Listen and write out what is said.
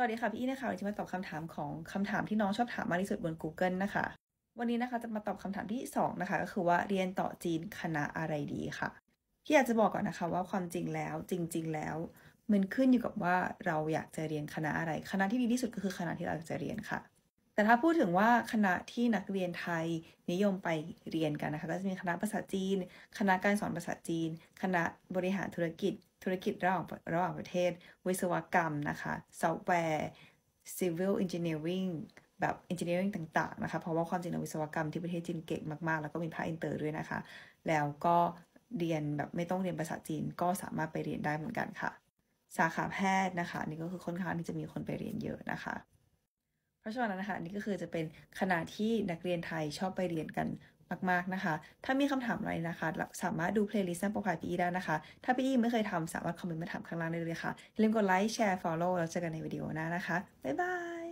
วัสดีค่ะพี่อีนะคะวันนี้จะมาตอบคำถามของคำถามที่น้องชอบถามมากที่สุดบน Google นะคะ วันนี้นะคะจะมาตอบคำถามที่ 2 นะคะ ก็คือว่าเรียนต่อจีนคณะอะไรดีค่ะพี่อยากจะบอกก่อนนะคะว่าความจริงแล้วจริง ๆ แล้ว มันขึ้นอยู่กับว่าเราอยากจะเรียนคณะอะไร คณะที่ดีที่สุดก็คือคณะที่เราจะเรียนค่ะ แต่ถ้าพูดถึงว่าคณะที่นักเรียนไทยนิยมไปเรียนกันนะคะ ก็จะมีคณะภาษาจีน คณะการสอนภาษาจีน คณะบริหารธุรกิจ ธุรกิจระหว่างระหว่างประเทศ วิศวกรรมนะคะซอฟต์แวร์ civil engineering แบบ engineering ต่างๆนะคะ เพราะว่าความจริงแล้ววิศวกรรมที่ประเทศจีนเก่งมากๆ แล้วก็มีภาคอินเตอร์ด้วยนะคะ แล้วก็เรียนแบบไม่ต้องเรียนภาษาจีนก็สามารถไปเรียนได้เหมือนกันค่ะ สาขาแพทย์นะคะ นี่ก็คือค่อนข้างที่จะมีคนไปเรียนเยอะนะคะ เพราะฉะนั้นนะคะนี่ก็คือจะเป็นคณะที่นักเรียนไทยชอบไปเรียนกันมากๆนะคะ ถ้ามีคำถามอะไรนะคะ สามารถดูเพลย์ลิสต์ในโปรไฟล์พี่ได้นะคะ ถ้าพี่ไม่เคยทำสามารถคอมเมนต์มาถามข้างล่างได้เลยค่ะอย่าลืมกดไลค์แชร์ follow แล้วเจอกันในวิดีโอหน้านะคะ บ๊ายบาย